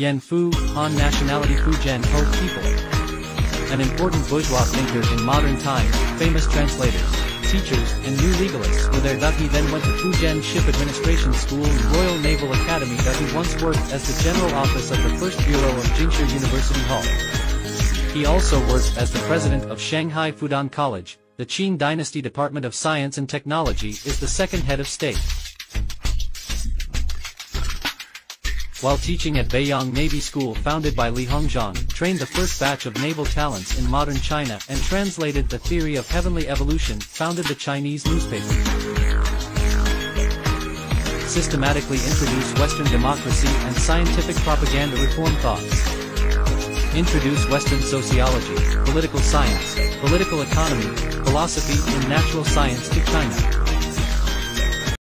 Yan Fu, Han nationality Fujian Hou people. An important bourgeois thinker in modern times, famous translators, teachers, and new legalists were there. He then went to Fujian Ship Administration School and Royal Naval Academy. That he once worked as the general office of the first bureau of Jingshi University Hall. He also worked as the president of Shanghai Fudan College, the Qing Dynasty Department of Science and Technology is the second head of state. While teaching at Beiyang Navy School founded by Li Hongzhang, trained the first batch of naval talents in modern China and translated the theory of heavenly evolution, founded the Chinese newspaper. Systematically introduced Western democracy and scientific propaganda reform thoughts. Introduce Western sociology, political science, political economy, philosophy and natural science to China.